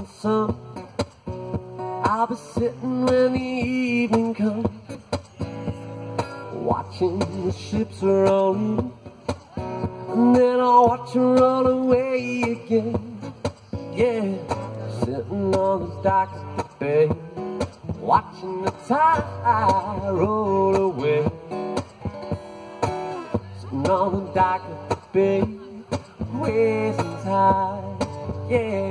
morning sun. I'll be sitting when the evening comes, watching the ships roll in, and then I'll watch them roll away again. Yeah, sitting on the dock of the bay, watching the tide roll away. Sitting on the dock of the bay, wasting time. Yeah.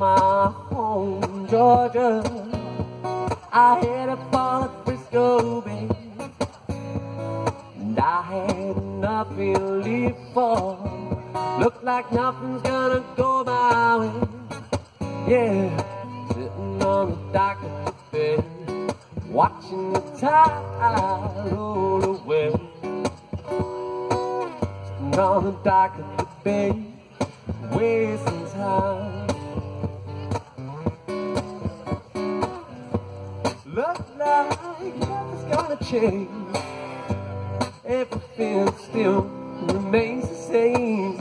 My home Georgia. I headed for the Frisco Bay. And I had nothing to live for. Look like nothing's gonna go my way. Yeah, sitting on the dock of the bay, watching the tide roll away. Sitting on the dock of the bay, wasting time. Nothing's gonna change. Everything still remains the same.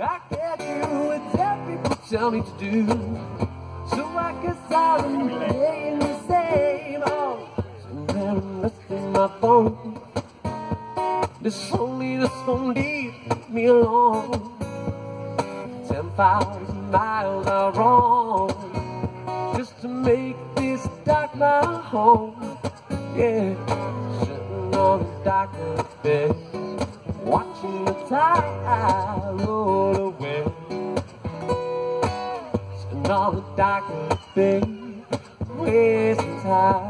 I can't do what tell people tell me to do. So I guess I'll remain the same. Oh, so there must my phone. This only this won't leave me alone. Ten thousand miles are wrong just to make this dark my home. Yeah, sitting on the dock of the bay, watching the tide roll away. Sitting on the the bay, wasting time.